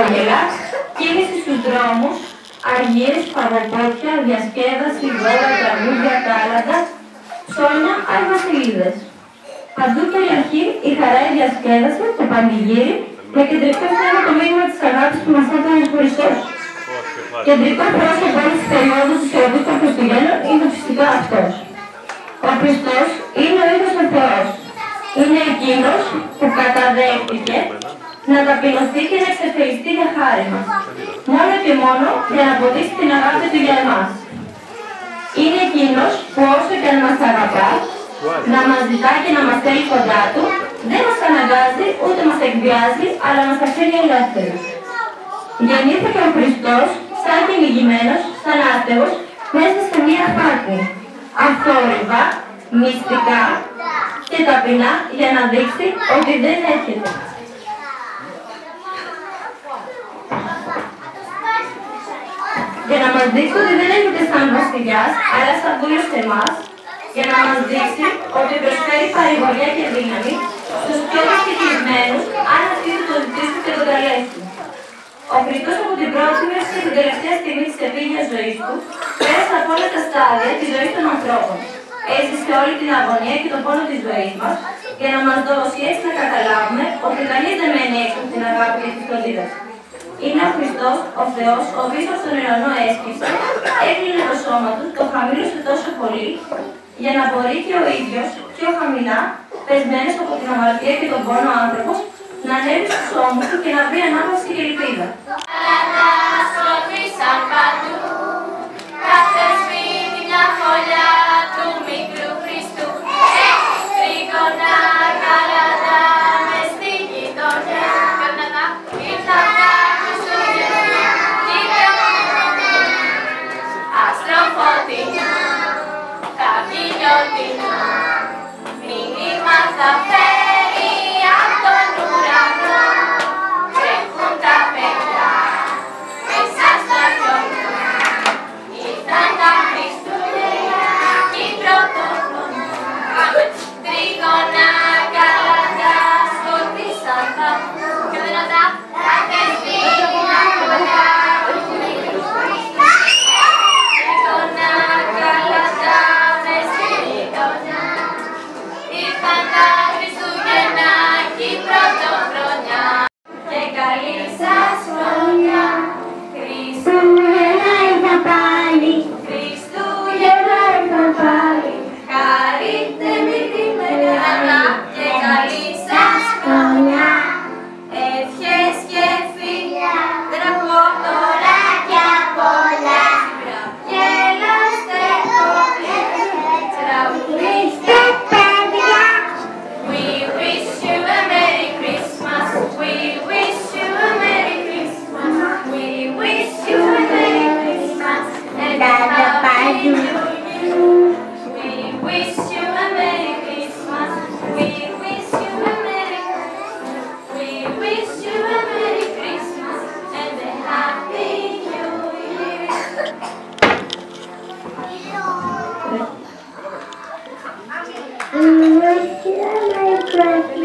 χαμόγελα, κίνηση στους δρόμους, αργίες, παγωπότια, διασκέδαση, δώρα, τραγούδια, κάλαντα, ψώνια, αρβασιλίδες. Παντού κυριαρχεί η χαρά η διασκέδαση, το πανηγύρι, με κεντρικό θέμα το μήνυμα της αγάπης που μας έκανε ο Χριστός. Κεντρικό πρόσωπο όλης της περίοδου της εορτής των Χριστουγέννων είναι φυσικά αυτός. Ο Χριστός είναι ο ίδιος ο Θεός. Είναι εκείνος που καταδέχτηκε να ταπεινωθεί και να εξεφεριστεί για χάρη μας. Μόνο και μόνο για να αποδείξει την αγάπη του για εμάς. Είναι εκείνος που όσο και αν μας αγαπά, να μας ζητά και να μας θέλει κοντά του, δεν μας αναγκάζει ούτε μας εκβιάζει, αλλά μας αφήνει ελεύθερους. Γεννήθηκε ο Χριστός σαν κυνηγημένος, σαν άτεγος, μέσα σε μία χάρτη. Αθόρυβα, μυστικά και ταπεινά για να δείξει ότι δεν έρχεται. Για να μας δείξει ότι δεν έρχεται σαν βασιλιάς, αλλά σαν δούλος σε εμάς, για να μας δείξει ότι προσφέρει παρηγοριά και δύναμη στους πιο δυσκετισμένους, αν αυτοί του το ζητήσουν και τον καλέσουν. Ο Χριστός από την πρώτη μέχρι και την τελευταία στιγμή της επίγειας ζωής του, πέρασε από όλα τα στάδια της ζωής των ανθρώπων. Έζησε όλη την αγωνία και τον πόνο της ζωής μας, για να μας δώσει έτσι να καταλάβουμε ότι κανείς δεν μένει έξω από την αγάπη και τη φροντίδα Είναι ο Χριστός, ο Θεός, ο οποίος στον ουρανό έσκυψε, έκλεινε το σώμα του, το χαμήλωσε τόσο πολύ, για να μπορεί και ο ίδιος, πιο χαμηλά, πεσμένος από την αμαρτία και τον πόνο άνθρωπος, να ανέβει στους ώμους του και να βρει ανάπαυση και ελπίδα. Слава! Мы мои братья.